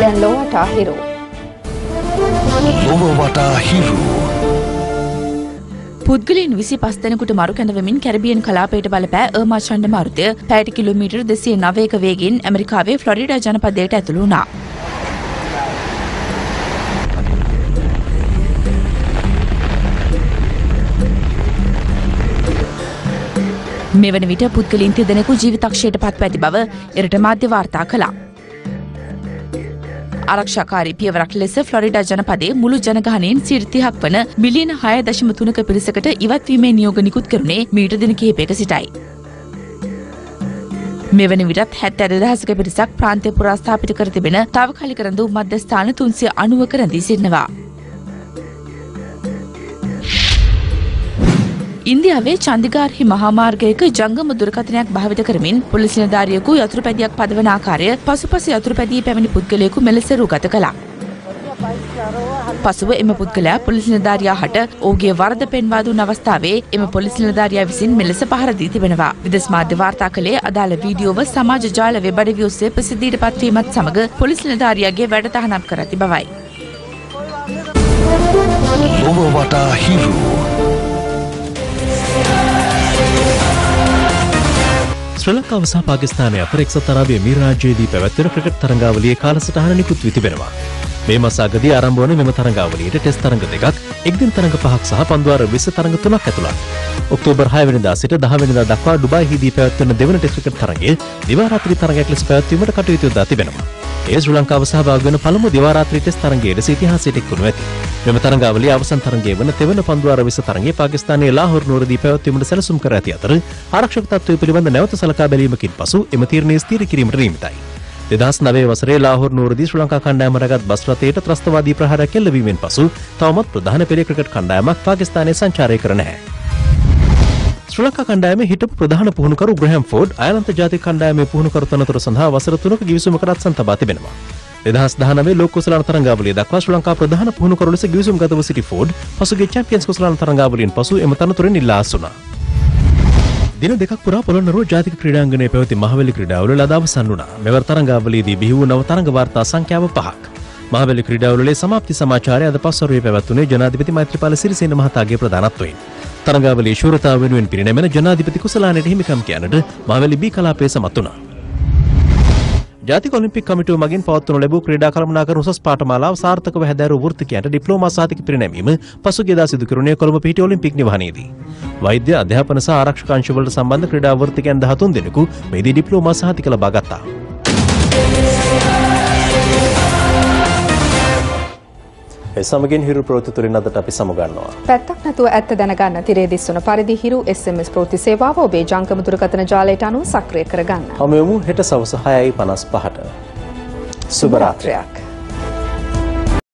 දැන් ලොවට හිරු. ලොව වටා හිරු පුද්ගලයන් විසි පස් දෙනෙකුට මරු කැඳවමින් කැරබියන් කලාපයට බලපෑ ඒමා චණ්ඩ මාරුතය පැයට කිලෝමීටර් දෙසිය නවයක වේගෙන් ඇමරිකාවේ ෆ්ලොරිඩා ජනපදයට ඇතුළු වුණා. මෙවන විට පුද්ගලින් තිදෙනෙකු ජීවිතක්ෂයට පත් පැති බව එරට මාධ්‍ය වාර්තා කළා. ආරක්ෂාකාරී පියවරක් ලෙස ෆ්ලොරිඩා ජනපදයේ මුළු ජනගහනයෙන් සිරිතිහක් වන මිලියන හය දශම තුනක පිරිසකට ඉවත්වීමේ නියෝග නිකුත් කරුණේ මීට දින කිහිපයක සිටයි. මෙවන විටත් හැත් ඇද දහසක පිරිසක් ප්‍රාන්තය පුරා ස්ථාපිත කර තිබෙන තාවකාලික රඳු මධ්‍යස්ථාන තුන්සිය අනුවක රැඳී සිටිනවා. ඉන්දියාවේ චන්දිගාර්හි මහාමාර්ගයක ජංගම දුරකථනයක් භාවිත කරමින් පොලිස් නිලධාරියෙකු යතුරුපැදියක් පදවන ආකාරය පසුපස යතුරුපැදියේ පැමිණි පුද්ගලයෙකු මෙලෙස රූගත කළා. පසුව එම පුද්ගලයා පොලිස් නිලධාරියා හට ඔහුගේ වරද පෙන්වා දුන් අවස්ථාවේ එම පොලිස් නිලධාරියා විසින් මෙලෙස පහර දී තිබෙනවා. විදෙස් මාධ්‍ය වාර්තා කළේ අදාළ වීඩියෝව සමාජ ජාල වෙබ් අඩවි ඔස්සේ ප්‍රසිද්ධියට පත්වීමත් සමග පොලිස් නිලධාරියාගේ වැඩ තහනම් කර ඇති බවයි. ලොව වටා හිරු ශ්‍ර ලංකාව සහ පාකිස්තානය අතර එක්සත් අරාබිය මීරාජ්‍යයේදී පැවැත්වෙන ක්‍රිකට් තරඟාවලියේ කාලසටහන නිකුත් වී තිබෙනවා. මේ මසාගදී ආරම්භ වන මෙම තරඟාවලියට ටෙස්ට් තරඟ දෙකක්, එක්දින තරඟ පහක් සහ පන්දුවාර 20 තරඟ තුනක් ඇතුළත්. ඔක්තෝබර් 6 වෙනිදා සිට 10 වෙනිදා දක්වා ඩුබායිහිදී පැවැත්වෙන දෙවන ටෙස්ට් ක්‍රිකට් තරඟය දිවා රාත්‍රී තරඟයක් ලෙස පැවැත්වීමට කටයුතු යොදා තිබෙනවා. ඒ ශ්‍රී ලංකාව සහභාගී වන පළමු දිවා රාත්‍රී ටෙස්ට් තරඟයේ ලෙස ඉතිහාසයට එක්වනු ඇති. මෙම තරඟාවලිය අවසන් තරඟය වන තෙවන පන්දුවාර 20 තරඟය පාකිස්තානයේ ලාහෝර් නුවරදී පැවැත්වීමට සැලසුම් කර ඇති අතර ආරක්ෂක තත්ත්වය පිළිබඳ නැවත සලකා බැලීමකින් පසු එම තීරණය ස්ථිර කිරීමට නියමිතයි. දෙදස් නවේ වසරේ ලාහෝර් නුවරදී ශ්‍රී ලංකා කණ්ඩායම රැගත් බස් රථයට ත්‍රස්තවාදී ප්‍රහාරයක් එල්ලවීමෙන් පසු තවමත් ප්‍රධාන පෙළේ ක්‍රිකට් කණ්ඩායමක් පාකිස්තානයේ සංචාරය කර නැහැ. ශ්‍රී ලංකා කණ්ඩායමේ හිටපු ප්‍රධාන පුහුණුකරු ග්‍රහැම් ෆෝඩ් අයර්ලන්ත ජාතික කණ්ඩායමේ පුහුණුකරු තනතුර සඳහා වසර තුනක ගිවිසුමකට අත්සන් තබා තිබෙනවා. දෙදහස් දහනවේ ලෝක කුසලාන තරංගාවලිය දක්වා ශ්‍රී ලංකා ප්‍රධාන පුහුණුකරු ලෙස ගිවිසුම් ගතව සිටි ෆෝඩ් පසුගිය චැම්පියන්ස් කුසලාන තරංගාවලියෙන් පසු එම තනතුරෙන් ඉල්ලා අසුණා. දින දෙකක් පුරා පොළොන්නරුව ජාතික ක්‍රීඩාංගණයේ පැවති මහවැලි ක්‍රීඩාවල ලද අවසන් වුණා. මෙවර තරංගාවලියේදී බිහි වූ නව තරඟ වාර්තා සංඛ්‍යාව පහක්. මහවැලි ක්‍රීඩාවලේ සමාප්ති සමාචාරය අද පස්වරුවේ පැවැත්වුණේ ජනාධිපති මෛත්‍රීපාල සිරිසේන මහතාගේ ප්‍රධානත්වයෙන්. තරඟාවලියේ ශූරතාව වෙනුවෙන් පිරිනැමෙන ජනාධිපති කුසලානයට හිමිකම් කියනට මහවැලි බී කලාපයේ සමත් වුණා. ජාතික ඔලිම්පික් කමිටුව මගින් පවත්වනු ලැබූ ක්‍රීඩා කළමනාකරන උසස් පාඨමාලාව සාර්ථකව හැදෑරූ වෘත්තිකයන්ට ඩිප්ලෝමා සහතික පිරිනැමීම පසුගියදා සිදු කෙරුණේ කොළඹ පිහිටි ඔලිම්පික් නිවහනේදී. වෛද්‍ය අධ්‍යාපන සහ ආරක්ෂක අංශවලට සම්බන්ධ ක්‍රීඩා වෘත්තිකයන් 13 දෙනෙකු මේදී ඩිප්ලෝමා සහතික ලබා ගත්තා. සමගින් හිරු ප්‍රවෘත්ති තුලින් අදට අපි සමුගන්නවා. පැත්තක් නැතුව ඇත්ත දැනගන්න තිරේ දිස්වන පරිදි හිරු SMS ප්‍රවෘත්ති සේවාව ඔබේ ජංගම දුරකථන ජාලයට අනුව සක්‍රිය කරගන්න. හමුවෙමු හෙට සවස 6:55ට. සුබ රාත්‍රියක්.